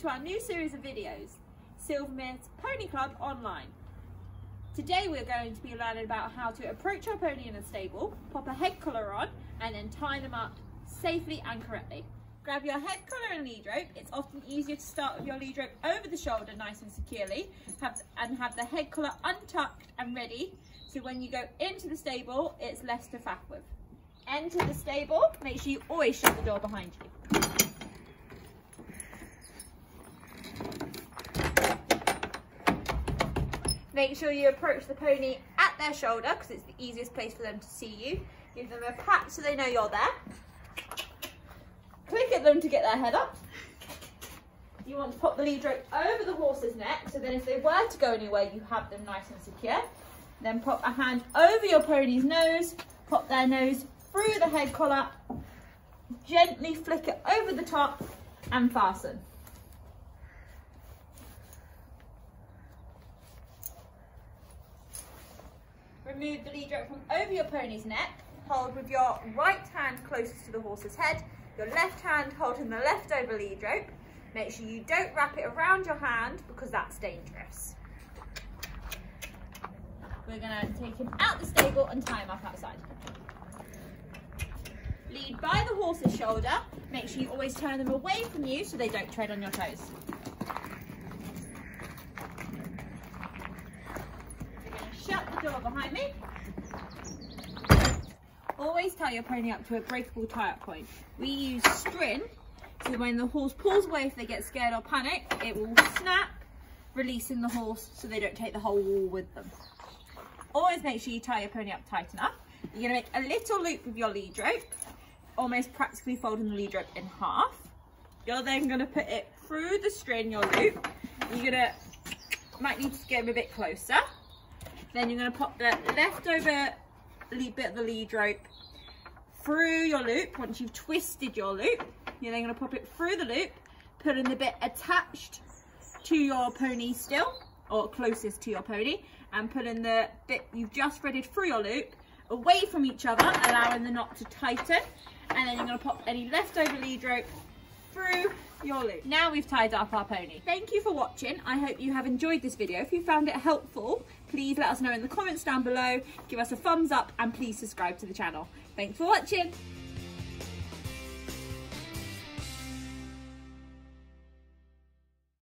To our new series of videos, Silvermere's Pony Club Online. Today we're going to be learning about how to approach our pony in a stable, pop a head collar on and then tie them up safely and correctly. Grab your head collar and lead rope. It's often easier to start with your lead rope over the shoulder nice and securely have, and have the head collar untucked and ready so when you go into the stable it's less to faff with. Enter the stable, make sure you always shut the door behind you. Make sure you approach the pony at their shoulder because it's the easiest place for them to see you. Give them a pat so they know you're there. Click at them to get their head up. You want to pop the lead rope over the horse's neck so then if they were to go anywhere you have them nice and secure. Then pop a hand over your pony's nose, pop their nose through the head collar, gently flick it over the top and fasten. Remove the lead rope from over your pony's neck. Hold with your right hand closest to the horse's head, your left hand holding the leftover lead rope. Make sure you don't wrap it around your hand because that's dangerous. We're gonna take him out the stable and tie him up outside. Lead by the horse's shoulder. Make sure you always turn them away from you so they don't tread on your toes. We're gonna shut the door behind me. Always tie your pony up to a breakable tie-up point. We use string, so when the horse pulls away if they get scared or panic, it will snap, releasing the horse so they don't take the whole wall with them. Always make sure you tie your pony up tight enough. You're gonna make a little loop with your lead rope, almost practically folding the lead rope in half. You're then gonna put it through the string, your loop. You're gonna, might need to get a bit closer. Then you're gonna pop the leftover bit of the lead rope through your loop. Once you've twisted your loop, you're then gonna pop it through the loop, putting the bit attached to your pony still, or closest to your pony, and putting the bit you've just threaded through your loop away from each other, allowing the knot to tighten. And then you're gonna pop any leftover lead rope through your loop. Now we've tied up our pony. Thank you for watching. I hope you have enjoyed this video. If you found it helpful, please let us know in the comments down below. Give us a thumbs up and please subscribe to the channel. Thanks for watching.